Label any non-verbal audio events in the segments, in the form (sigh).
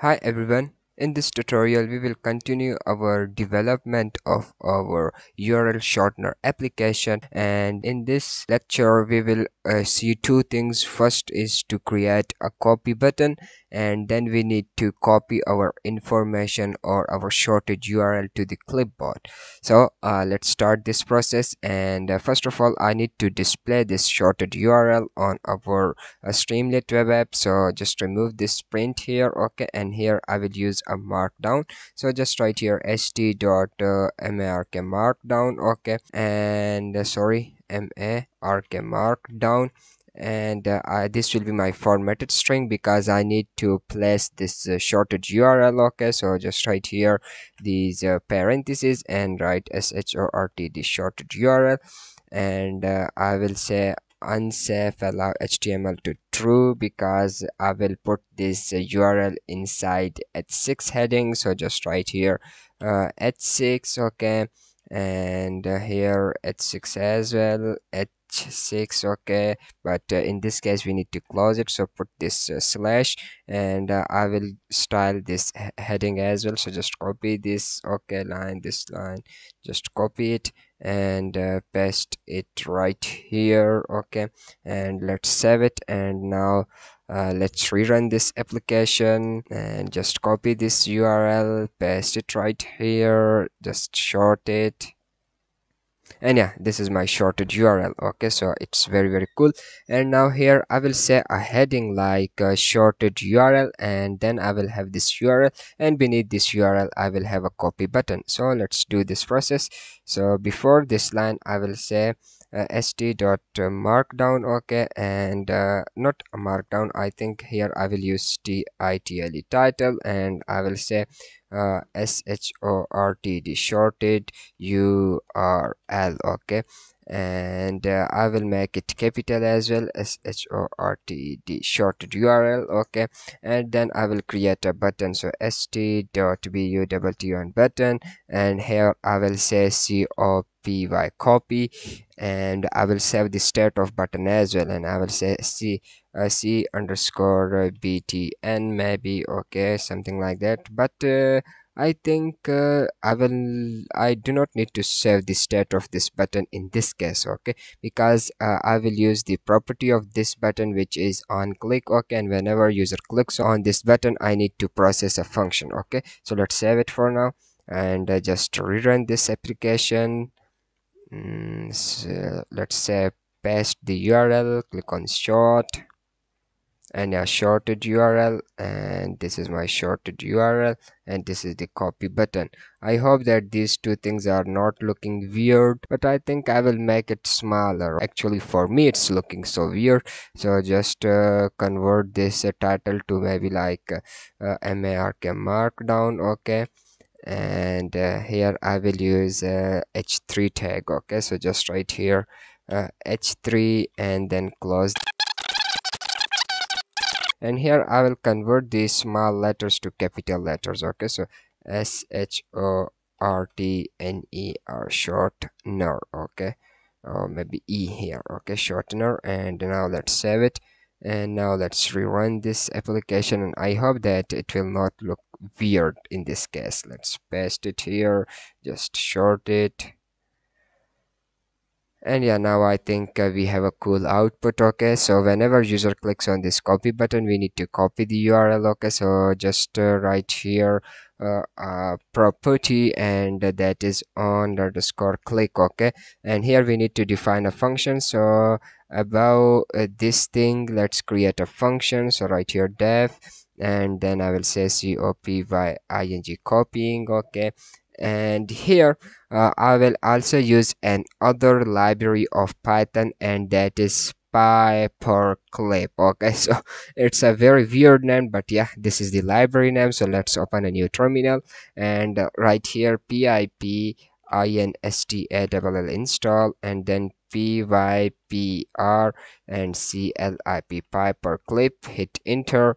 Hi everyone. In this tutorial, we will continue our development of our URL shortener application and in this lecture, we will uh, see two things. First is to create a copy button and then we need to copy our information or our shorted URL to the clipboard. So uh, let's start this process. And uh, first of all, I need to display this shorted URL on our uh, Streamlit web app. So just remove this print here, okay, and here I will use a markdown. So just write here st dot uh, mark markdown okay? And uh, sorry mark markdown and uh, I, this will be my formatted string because I need to place this uh, shorted URL okay? So just write here these uh, parentheses and write short the shorted URL and uh, I will say unsafe allow html to true because i will put this uh, url inside h6 heading. So just write here uh, h6 okay? And uh, here h6 as well h6 okay but uh, in this case we need to close it so put this uh, slash and uh, i will style this heading as well so just copy this okay line this line just copy it and uh, paste it right here okay and let's save it and now uh, let's rerun this application and just copy this url paste it right here just short it and yeah this is my shorted url okay? So it's very very cool. And now here i will say a heading like a shorted url and then i will have this url and beneath this url i will have a copy button. So let's do this process. So before this line i will say uh, st dot markdown okay? And uh, not a markdown i think here i will use title title and i will say uh, s-h-o-r-t-d shorted u-r-l okay and uh, I will make it capital as well as H O R T D shorted URL okay? And then I will create a button so st dot b u double t on button and here I will say c o p y copy and I will save the state of button as well and I will say c uh, c underscore btn maybe okay? Something like that but uh, I think uh, I will I do not need to save the state of this button in this case okay? Because uh, I will use the property of this button which is on click okay? And whenever user clicks on this button I need to process a function okay? So let's save it for now and uh, just rerun this application. Mm, so let's say paste the URL click on short and a shorted url and this is my shorted url and this is the copy button. I hope that these two things are not looking weird but i think i will make it smaller. Actually for me it's looking so weird. So just uh, convert this uh, title to maybe like uh, mark markdown okay? And uh, here i will use h3 uh, tag okay? So just right here h3 uh, and then close and here i will convert these small letters to capital letters okay? So s h o r t n e r shortener okay? Or maybe e here okay? Shortener and now let's save it. And now let's rerun this application and i hope that it will not look weird in this case. Let's paste it here just short it and yeah now i think uh, we have a cool output okay? So whenever user clicks on this copy button we need to copy the url okay? So just uh, right here uh, uh, property and that is on underscore click okay? And here we need to define a function. So above uh, this thing let's create a function. So right here def and then i will say c o p y i n g copying okay and here uh, I will also use an other library of Python and that is clip okay (laughs) so it's a very weird name but yeah this is the library name. So let's open a new terminal. And uh, right here pip install install and then pypr and clip hit enter.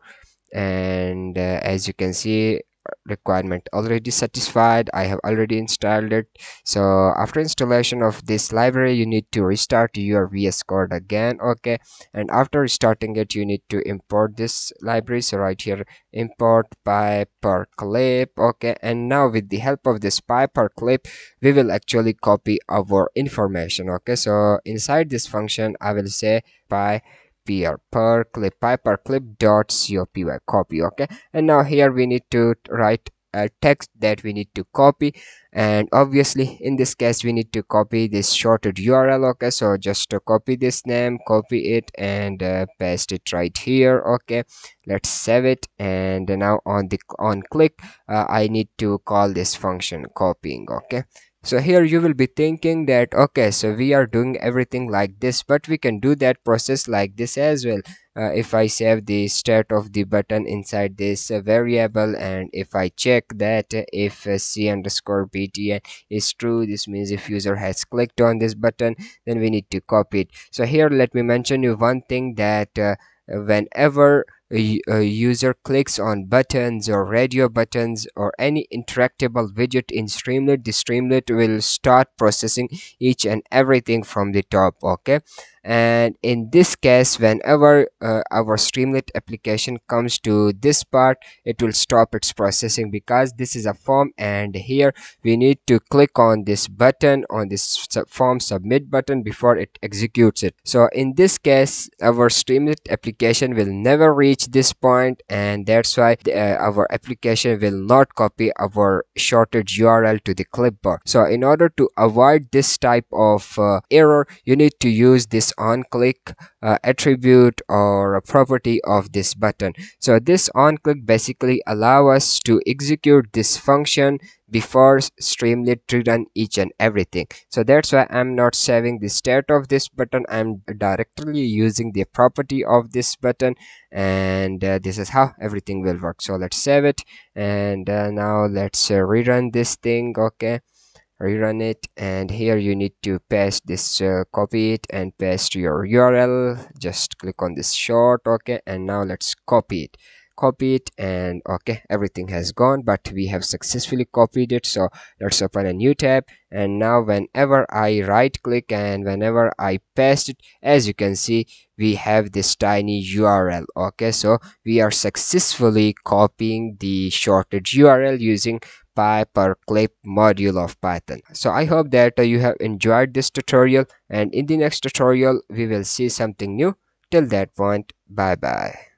And uh, as you can see requirement. Already satisfied. I have already installed it. So after installation of this library you need to restart your vs code again okay? And after restarting it you need to import this library. So right here import pyperclip okay? And now with the help of this pyperclip we will actually copy our information okay? So inside this function i will say by peer per clip pyperclip dot copy copy okay? And now here we need to write a text that we need to copy. And obviously in this case we need to copy this shorted url okay? So just to copy this name copy it and uh, paste it right here okay let's save it and now on the on click uh, i need to call this function copying okay? So here you will be thinking that okay so we are doing everything like this but we can do that process like this as well. Uh, if i save the state of the button inside this uh, variable and if i check that if uh, c underscore btn is true this means if user has clicked on this button then we need to copy it. So here let me mention you one thing that uh, whenever Uh, a uh, user clicks on buttons or radio buttons or any interactable widget in Streamlit, the Streamlit will start processing each and everything from the top, okay? And in this case whenever uh, our streamlit application comes to this part it will stop its processing because this is a form and here we need to click on this button on this form submit button before it executes it. So in this case our streamlit application will never reach this point and that's why the, uh, our application will not copy our shorted url to the clipboard. So in order to avoid this type of uh, error you need to use this on click uh, attribute or a property of this button. So this on click basically allow us to execute this function before streamlit run each and everything. So that's why i'm not saving the state of this button. I'm directly using the property of this button. And uh, this is how everything will work. So let's save it. And uh, now let's uh, rerun this thing. Okay rerun it and here you need to paste this uh, copy it and paste your url. Just click on this short okay and now let's copy it. Copy it and okay everything has gone but we have successfully copied it so let's open a new tab. And now whenever i right click and whenever i paste it as you can see we have this tiny url okay? So we are successfully copying the shorted url using pyperclip module of python. So i hope that uh, you have enjoyed this tutorial and in the next tutorial we will see something new. Till that point bye bye